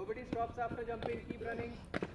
Nobody stops after jumping. Keep running.